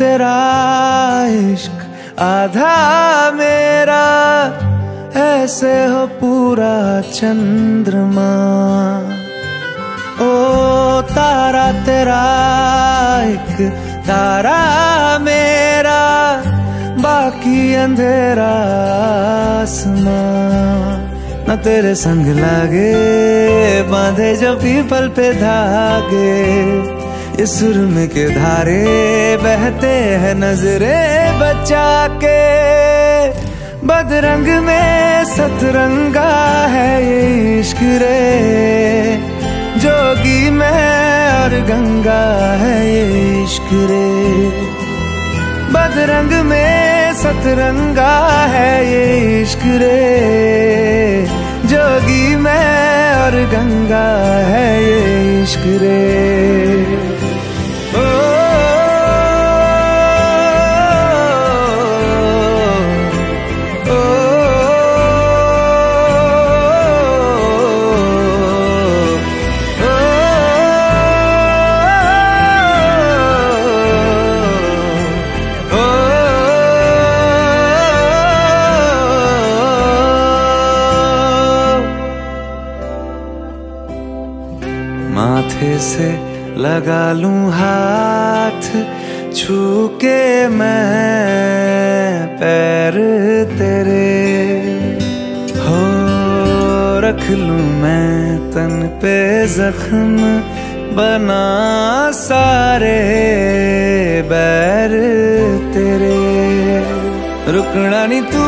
इश्क आधा मेरा, ऐसे हो पूरा चंद्रमा। ओ तारा तेरा एक तारा मेरा, बाकी अंधेरा आसमां। न तेरे संग लागे, बांधे जो पीपल पे धागे। इस के धारे बहते हैं नजरे बचा के बदरंग में सतरंगा है ये इश्क रे। जोगी में और गंगा है ये इश्क रे। बदरंग में सतरंगा है ये इश्क रे। जोगी में और गंगा है ये इश्क रे। माथे से लगा लूँ हाथ छू के मैं पैर तेरे। हो, रख लूँ मैं तन पे जख्म, बना सारे बैर तेरे। रुकना नी तू,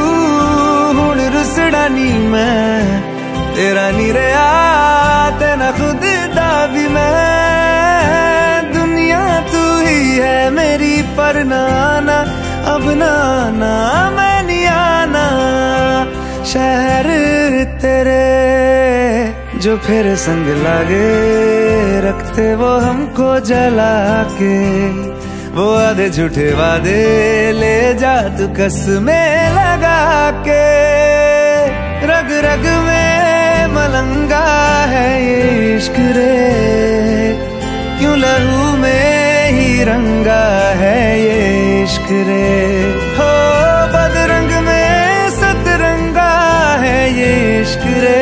हुन रुसड़ा नी मैं। नाना अब नाना, मैं आना शहर तेरे, जो फिर संग लागे रखते, वो हमको जला के वो आधे झूठे वादे ले जा तू कस में लगा के रग रग में मलंगा है इश्क रे, क्यों लहू में ही रंगा इश्क रे हो, बदरंग में सतरंगा है ये इश्क रे।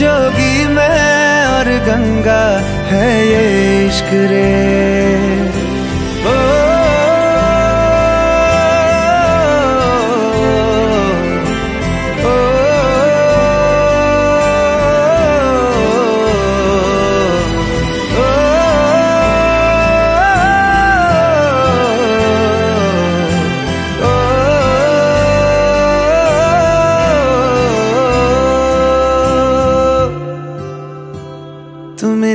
जोगी में और गंगा है ये इश्क रे।